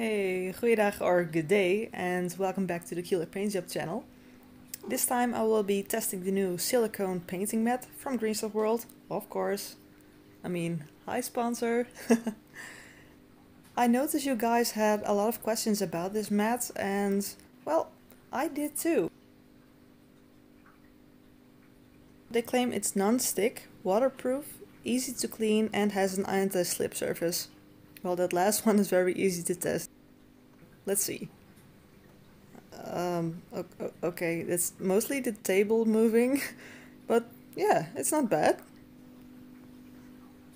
Hey, goeiedag or good day, and welcome back to the Kielerpaintjob channel. This time I will be testing the new silicone painting mat from Greenstuff World, of course. I mean, hi sponsor! I noticed you guys had a lot of questions about this mat and, well, I did too. They claim it's non-stick, waterproof, easy to clean and has an anti-slip surface. Well, that last one is very easy to test. Let's see. Um, okay, it's mostly the table moving, but yeah, it's not bad.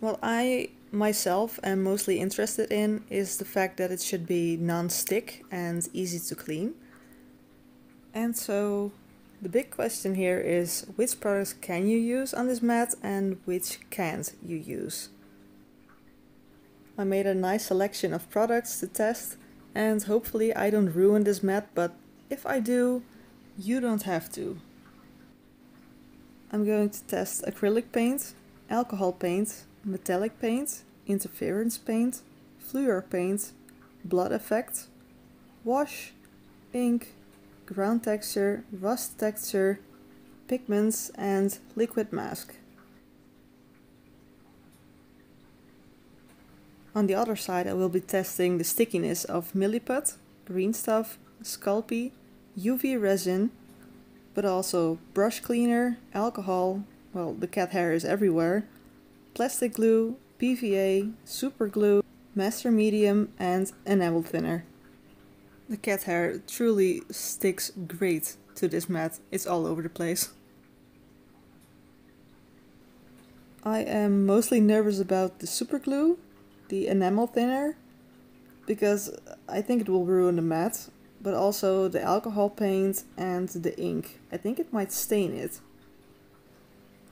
What I myself am mostly interested in is the fact that it should be non-stick and easy to clean. And so the big question here is which products can you use on this mat and which can't you use? I made a nice selection of products to test and hopefully I don't ruin this mat, but if I do, you don't have to. I'm going to test acrylic paint, alcohol paint, metallic paint, interference paint, fluor paint, blood effect, wash, ink, ground texture, rust texture, pigments and liquid mask. On the other side I will be testing the stickiness of Milliput, Green Stuff, Sculpey, UV resin, but also brush cleaner, alcohol, well the cat hair is everywhere, plastic glue, PVA, super glue, master medium and enamel thinner. The cat hair truly sticks great to this mat, it's all over the place. I am mostly nervous about the super glue the enamel thinner because I think it will ruin the mat, but also the alcohol paint and the ink. I think it might stain it.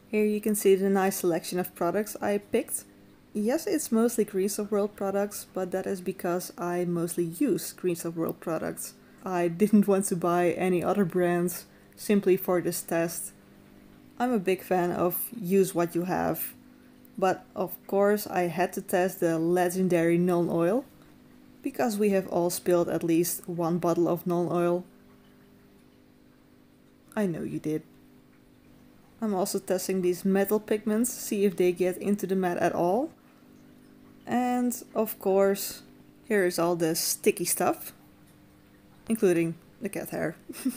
Here you can see the nice selection of products I picked. Yes, it's mostly Greenstuff World products, but that is because I mostly use Greenstuff World products. I didn't want to buy any other brands simply for this test. I'm a big fan of use what you have but of course I had to test the legendary Nuln Oil, because we have all spilled at least one bottle of Nuln Oil. I know you did. I'm also testing these metal pigments, see if they get into the mat at all. And of course, here is all the sticky stuff, including the cat hair.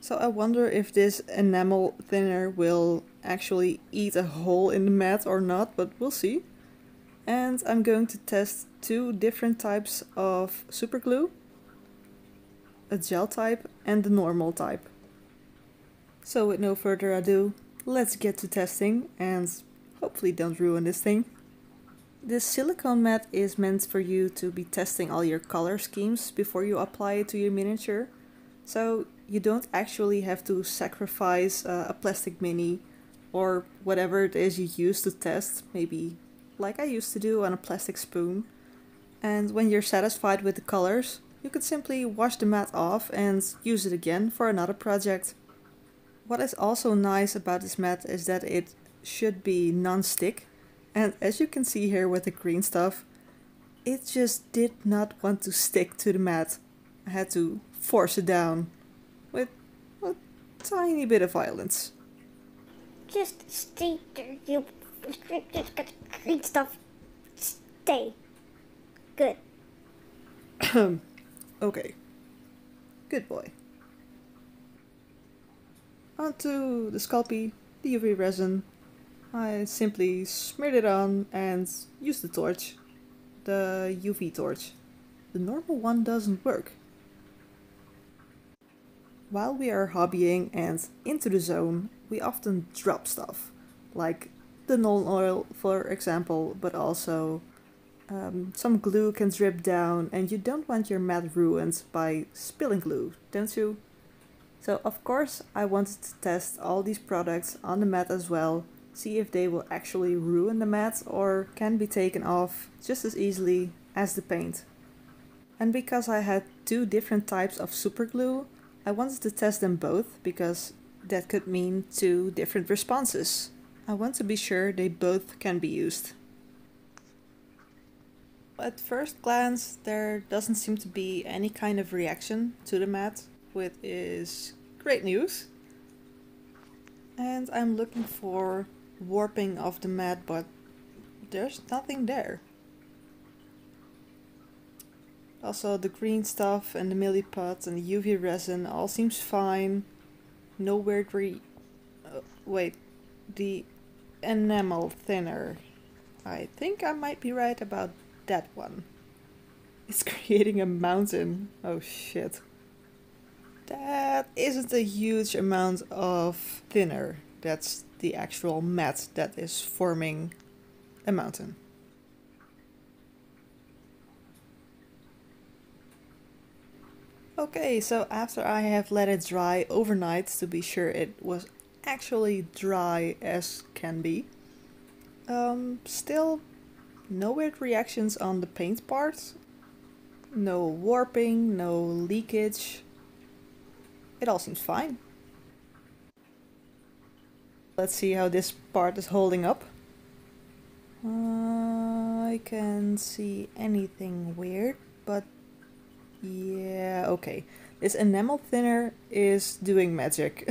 so I wonder if this enamel thinner will actually eat a hole in the mat or not, but we'll see. And I'm going to test two different types of super glue. A gel type and the normal type. So with no further ado, let's get to testing and hopefully don't ruin this thing. This silicone mat is meant for you to be testing all your color schemes before you apply it to your miniature. So you don't actually have to sacrifice uh, a plastic mini or whatever it is you use to test, maybe like I used to do on a plastic spoon. And when you're satisfied with the colors, you could simply wash the mat off and use it again for another project. What is also nice about this mat is that it should be non-stick and as you can see here with the green stuff, it just did not want to stick to the mat. I had to force it down with a tiny bit of violence. Just stay you just got green stuff. Stay. Good. okay. Good boy. Onto the Sculpey, the UV resin. I simply smeared it on and used the torch. The UV torch. The normal one doesn't work. While we are hobbying and into the zone, we often drop stuff, like the Nuln Oil, for example, but also um, some glue can drip down and you don't want your mat ruined by spilling glue, don't you? So of course I wanted to test all these products on the mat as well, see if they will actually ruin the mat or can be taken off just as easily as the paint. And because I had two different types of super glue, I wanted to test them both because that could mean two different responses. I want to be sure they both can be used. At first glance, there doesn't seem to be any kind of reaction to the mat, which is great news. And I'm looking for warping of the mat, but there's nothing there. Also, the green stuff and the milliput and the UV resin all seems fine. No weird re. Uh, wait, the enamel thinner. I think I might be right about that one. It's creating a mountain. Oh shit. That isn't a huge amount of thinner. That's the actual mat that is forming a mountain. Okay, so after I have let it dry overnight to be sure it was actually dry as can be, um, still no weird reactions on the paint part, no warping, no leakage, it all seems fine. Let's see how this part is holding up. Uh, I can't see anything weird, but yeah, okay. This enamel thinner is doing magic.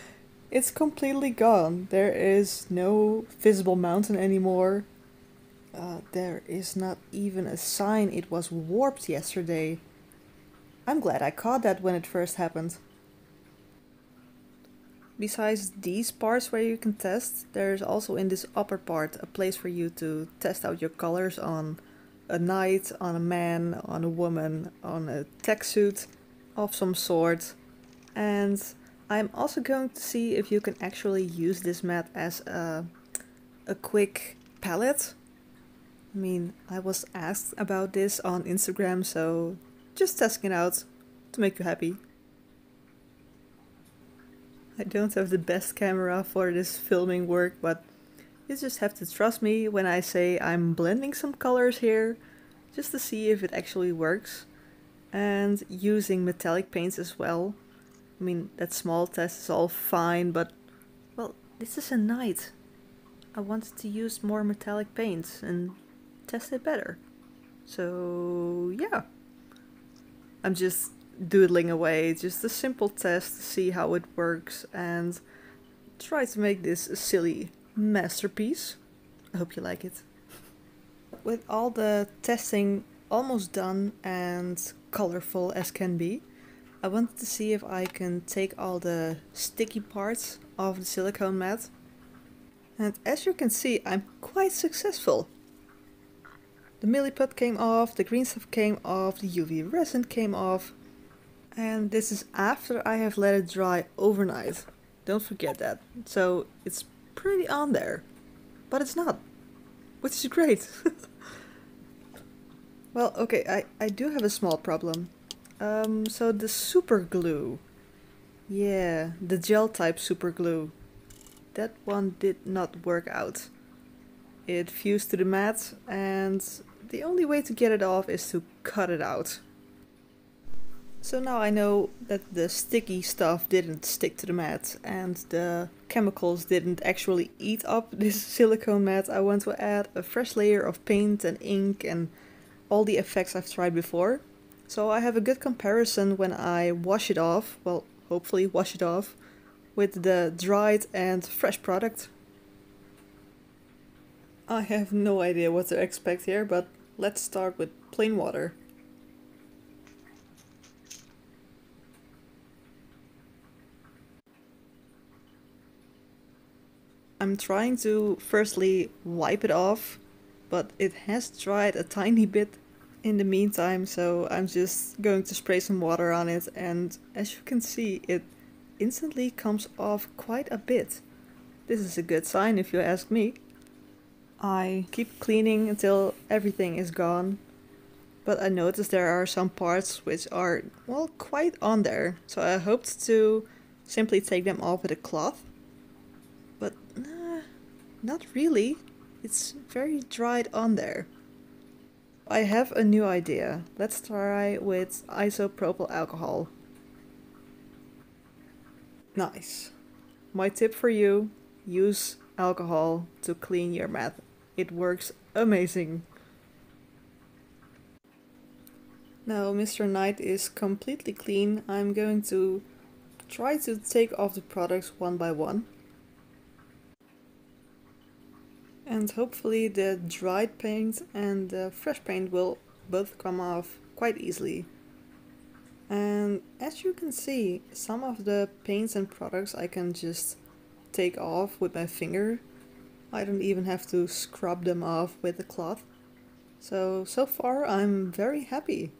it's completely gone. There is no visible mountain anymore. Uh, there is not even a sign it was warped yesterday. I'm glad I caught that when it first happened. Besides these parts where you can test, there's also in this upper part a place for you to test out your colors on a knight, on a man, on a woman, on a tech suit of some sort. And I'm also going to see if you can actually use this mat as a, a quick palette. I mean, I was asked about this on Instagram, so just testing it out to make you happy. I don't have the best camera for this filming work, but you just have to trust me when I say I'm blending some colors here, just to see if it actually works. And using metallic paints as well. I mean, that small test is all fine, but, well, this is a knight. I wanted to use more metallic paints and test it better. So, yeah. I'm just doodling away, just a simple test to see how it works and try to make this a silly masterpiece. I hope you like it. With all the testing almost done and colorful as can be, I wanted to see if I can take all the sticky parts of the silicone mat. And as you can see, I'm quite successful. The milliput came off, the green stuff came off, the UV resin came off, and this is after I have let it dry overnight. Don't forget that. So it's pretty on there. But it's not. Which is great. well, okay, I, I do have a small problem. Um, so the super glue. Yeah, the gel type super glue. That one did not work out. It fused to the mat and the only way to get it off is to cut it out. So now I know that the sticky stuff didn't stick to the mat and the chemicals didn't actually eat up this silicone mat. I want to add a fresh layer of paint and ink and all the effects I've tried before. So I have a good comparison when I wash it off, well hopefully wash it off, with the dried and fresh product. I have no idea what to expect here, but let's start with plain water. I'm trying to firstly wipe it off, but it has dried a tiny bit in the meantime, so I'm just going to spray some water on it and as you can see it instantly comes off quite a bit. This is a good sign if you ask me. I keep cleaning until everything is gone, but I noticed there are some parts which are, well, quite on there, so I hoped to simply take them off with a cloth not really. It's very dried on there. I have a new idea. Let's try with isopropyl alcohol. Nice. My tip for you, use alcohol to clean your mat. It works amazing. Now Mr. Knight is completely clean. I'm going to try to take off the products one by one. And hopefully the dried paint and the fresh paint will both come off quite easily. And as you can see, some of the paints and products I can just take off with my finger. I don't even have to scrub them off with a cloth. So, so far I'm very happy.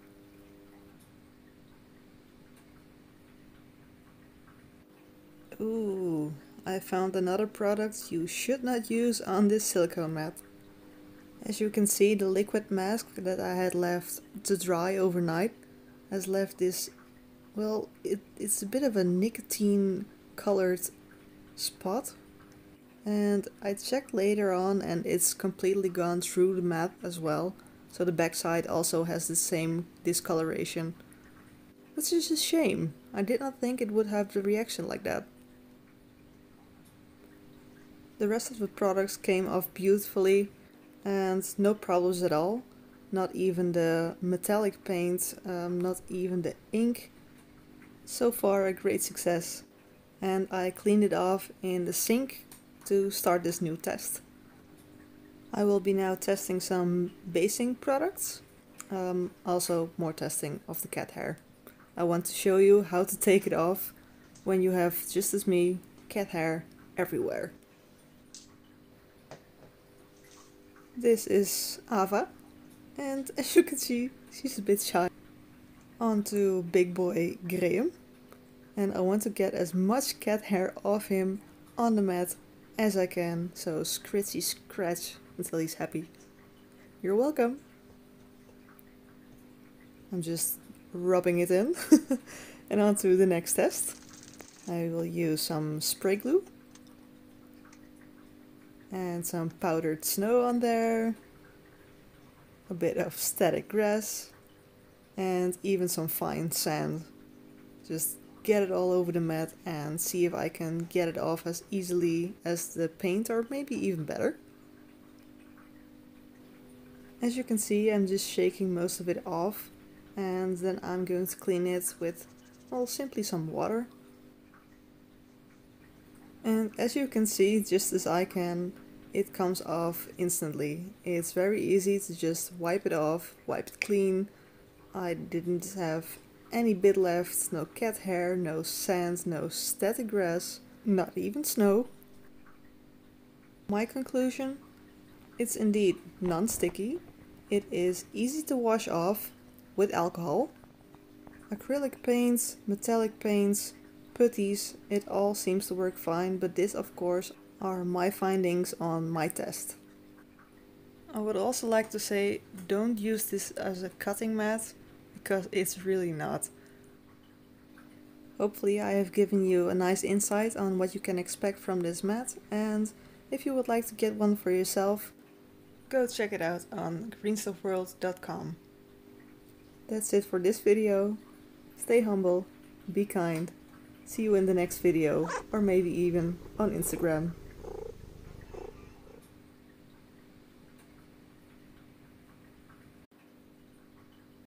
Ooh, I found another product you should not use on this silicone mat. As you can see, the liquid mask that I had left to dry overnight has left this, well, it, it's a bit of a nicotine colored spot. And I checked later on and it's completely gone through the mat as well. So the backside also has the same discoloration. Which is a shame. I did not think it would have the reaction like that. The rest of the products came off beautifully and no problems at all not even the metallic paint, um, not even the ink. So far a great success. And I cleaned it off in the sink to start this new test. I will be now testing some basing products, um, also more testing of the cat hair. I want to show you how to take it off when you have, just as me, cat hair everywhere. This is Ava, and as you can see, she's a bit shy. On to big boy Graham. And I want to get as much cat hair off him on the mat as I can. So scratchy scratch until he's happy. You're welcome. I'm just rubbing it in. and on to the next test. I will use some spray glue. And some powdered snow on there a bit of static grass, and even some fine sand. Just get it all over the mat and see if I can get it off as easily as the paint or maybe even better. As you can see I'm just shaking most of it off and then I'm going to clean it with well simply some water. And as you can see just as I can it comes off instantly. It's very easy to just wipe it off, wipe it clean. I didn't have any bit left, no cat hair, no sand, no static grass, not even snow. My conclusion? It's indeed non-sticky. It is easy to wash off with alcohol. Acrylic paints, metallic paints, putties, it all seems to work fine, but this of course are my findings on my test. I would also like to say don't use this as a cutting mat because it's really not. Hopefully I have given you a nice insight on what you can expect from this mat and if you would like to get one for yourself, go check it out on greenstuffworld.com. That's it for this video. Stay humble, be kind. See you in the next video or maybe even on Instagram.